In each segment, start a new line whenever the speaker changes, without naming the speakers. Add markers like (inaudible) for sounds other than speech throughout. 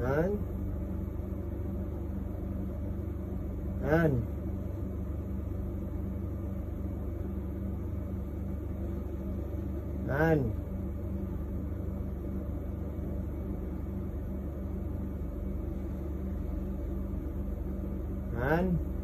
Yan. Yan. Yan. Yan. Yan.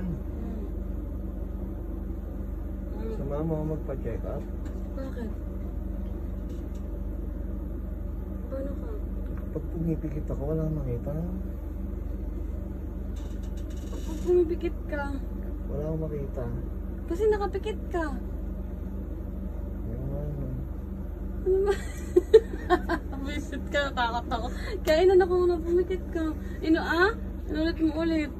Mm.
Sumama mo magpa-check up.
Bakit? Paano ka?
Pag pumipikit ako, wala makita.
Pag pumipikit ka,
Wala akong makita.
kasi nakapikit ka.
Yung ano.
Ano ba? (laughs) Visit ka, takot ako. Kaya inan ako na pumikit ka. Ino ah? Inulit mo ulit.